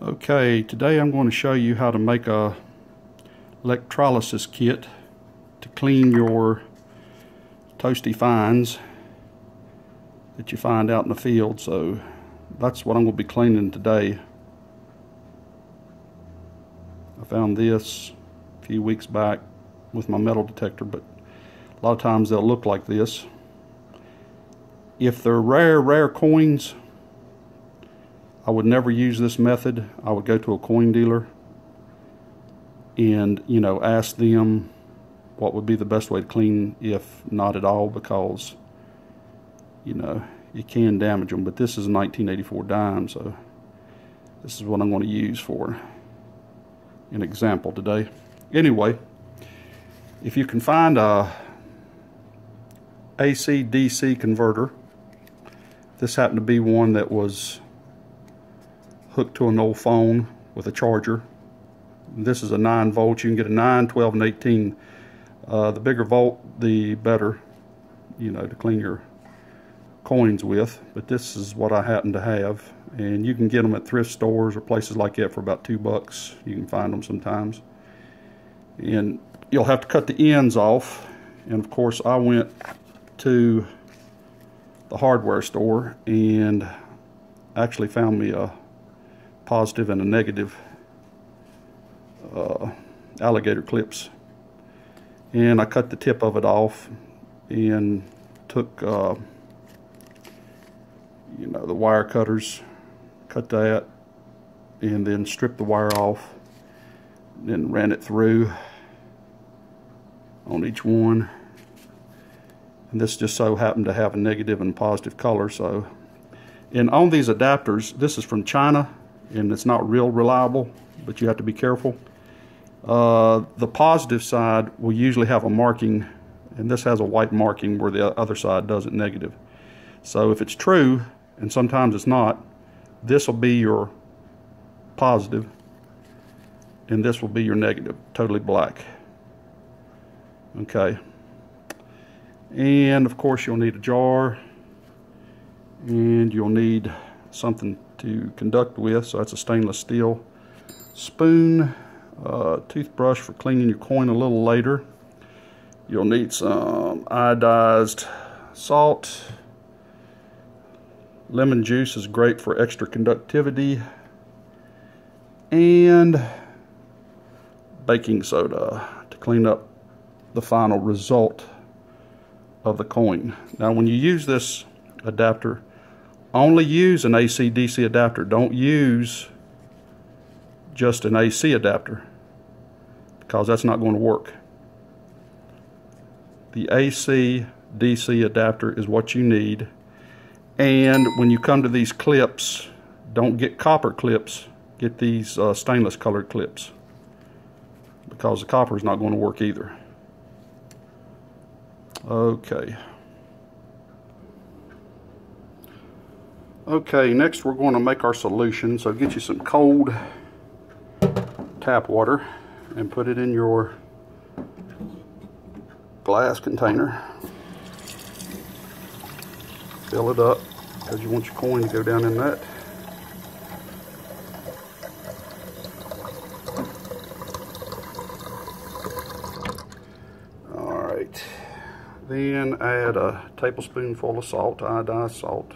Okay, today I'm going to show you how to make a electrolysis kit to clean your toasty fines that you find out in the field. So that's what I'm going to be cleaning today. I found this a few weeks back with my metal detector, but a lot of times they'll look like this. If they're rare, rare coins, I would never use this method. I would go to a coin dealer and, you know, ask them what would be the best way to clean, if not at all, because, you know, you can damage them. But this is a 1984 dime, so this is what I'm going to use for an example today. Anyway, if you can find a AC DC converter, this happened to be one that was hooked to an old phone with a charger. This is a 9 volt. You can get a 9, 12, and 18. Uh, the bigger volt, the better, you know, to clean your coins with. But this is what I happen to have. And you can get them at thrift stores or places like that for about two bucks. You can find them sometimes. And you'll have to cut the ends off. And of course, I went to the hardware store and actually found me a positive and a negative uh, alligator clips. And I cut the tip of it off and took uh, you know the wire cutters cut that and then stripped the wire off then ran it through on each one. And this just so happened to have a negative and positive color so. And on these adapters this is from China and it's not real reliable, but you have to be careful. Uh, the positive side will usually have a marking, and this has a white marking where the other side doesn't negative. So if it's true, and sometimes it's not, this will be your positive, and this will be your negative, totally black. Okay. And of course you'll need a jar, and you'll need something to conduct with. So that's a stainless steel spoon, uh, toothbrush for cleaning your coin a little later. You'll need some iodized salt. Lemon juice is great for extra conductivity. And baking soda to clean up the final result of the coin. Now when you use this adapter, only use an AC DC adapter. Don't use just an AC adapter because that's not going to work. The AC DC adapter is what you need. And when you come to these clips, don't get copper clips. Get these uh, stainless colored clips because the copper is not going to work either. Okay. Okay, next we're going to make our solution. So get you some cold tap water and put it in your glass container. Fill it up because you want your coin to go down in that. Alright, then add a tablespoonful of salt, iodized salt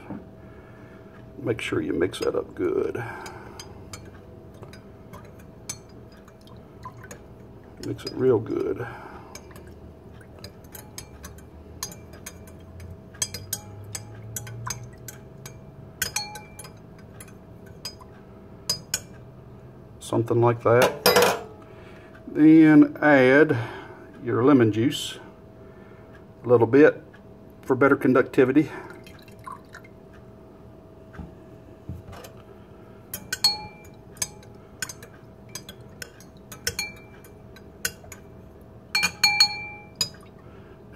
make sure you mix that up good. Mix it real good. Something like that. Then add your lemon juice a little bit for better conductivity.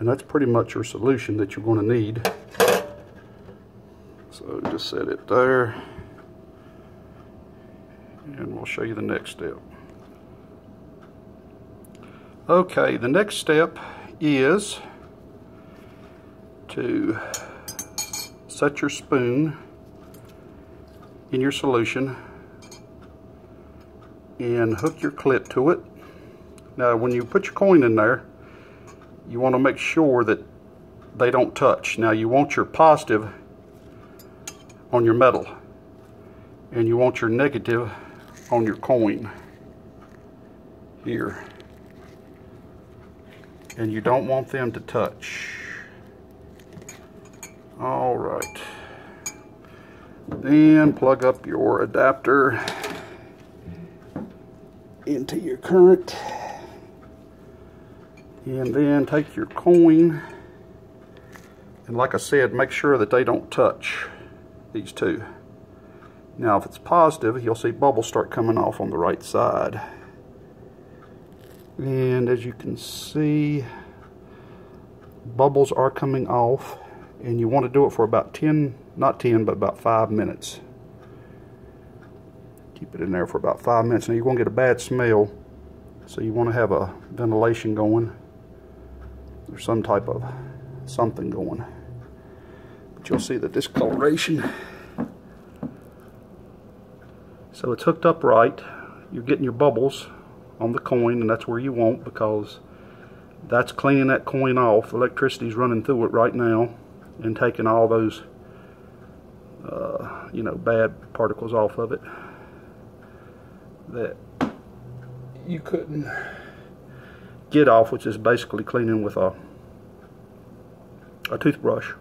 And that's pretty much your solution that you're going to need. So just set it there. And we'll show you the next step. Okay, the next step is to set your spoon in your solution and hook your clip to it. Now when you put your coin in there, you want to make sure that they don't touch. Now you want your positive on your metal and you want your negative on your coin here. And you don't want them to touch. All right. Then plug up your adapter into your current and then take your coin. And like I said make sure that they don't touch these two. Now if it's positive you'll see bubbles start coming off on the right side. And as you can see bubbles are coming off and you want to do it for about 10 not 10 but about 5 minutes. Keep it in there for about 5 minutes. Now you're going to get a bad smell so you want to have a ventilation going or some type of something going. But you'll see the discoloration so it's hooked up right. You're getting your bubbles on the coin and that's where you want because that's cleaning that coin off. Electricity's running through it right now and taking all those uh, you know bad particles off of it that you couldn't get off which is basically cleaning with a a toothbrush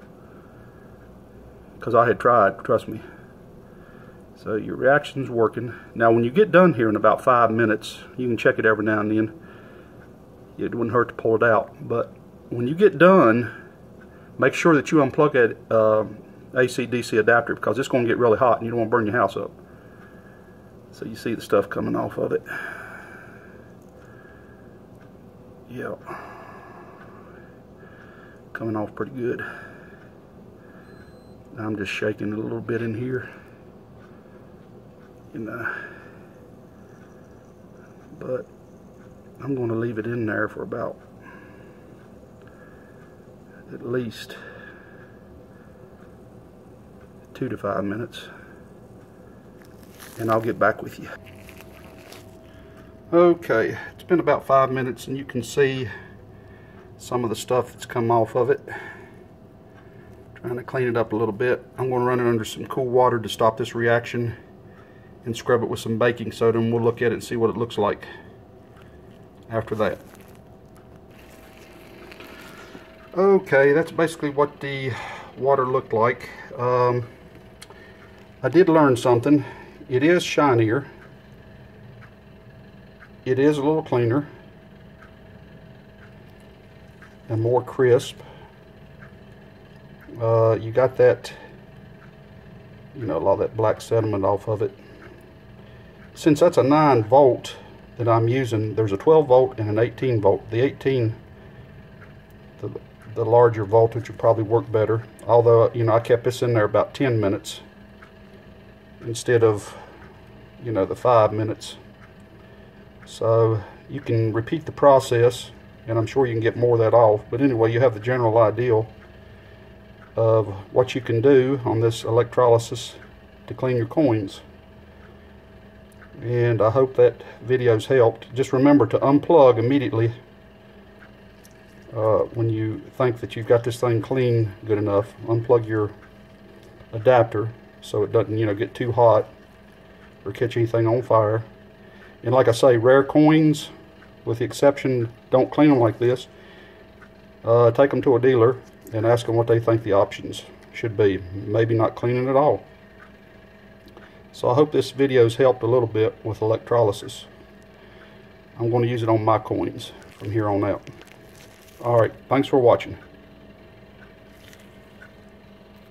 because I had tried trust me so your reaction's working. Now when you get done here in about five minutes, you can check it every now and then. It wouldn't hurt to pull it out. But when you get done, make sure that you unplug that uh, AC-DC adapter because it's going to get really hot and you don't want to burn your house up. So you see the stuff coming off of it. Yep. Coming off pretty good. I'm just shaking a little bit in here. You know but I'm going to leave it in there for about at least two to five minutes. And I'll get back with you. Okay it's been about five minutes and you can see some of the stuff that's come off of it trying to clean it up a little bit I'm going to run it under some cool water to stop this reaction and scrub it with some baking soda and we'll look at it and see what it looks like after that. Okay, that's basically what the water looked like. Um, I did learn something. It is shinier. It is a little cleaner and more crisp. Uh, you got that, you know, a lot of that black sediment off of it since that's a 9 volt that I'm using, there's a 12 volt and an 18 volt. The 18, the, the larger voltage would probably work better. Although, you know, I kept this in there about 10 minutes instead of, you know, the 5 minutes. So you can repeat the process and I'm sure you can get more of that off. But anyway, you have the general idea of what you can do on this electrolysis to clean your coins and I hope that video's helped. Just remember to unplug immediately uh, when you think that you've got this thing clean good enough. Unplug your adapter so it doesn't you know get too hot or catch anything on fire. And like I say, rare coins, with the exception, don't clean them like this. Uh, take them to a dealer and ask them what they think the options should be. Maybe not cleaning at all. So I hope this video has helped a little bit with electrolysis. I'm going to use it on my coins from here on out. Alright, thanks for watching.